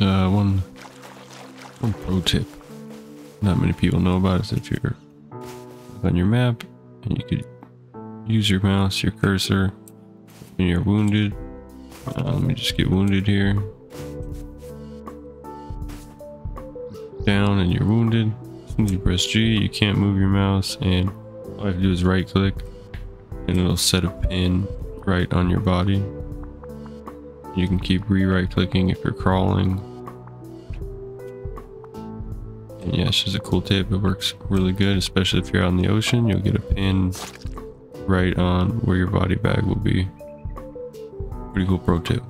uh, one one pro tip not many people know about is if you're on your map and you could use your mouse, your cursor when you're wounded. Uh, let me just get wounded here. Down and you're wounded. As soon as you press G, you can't move your mouse and all you have to do is right click and it'll set a pin right on your body. You can keep re-right clicking if you're crawling. And yeah, it's just a cool tip. It works really good, especially if you're out in the ocean. You'll get a pin right on where your body bag will be. Pretty cool pro tip.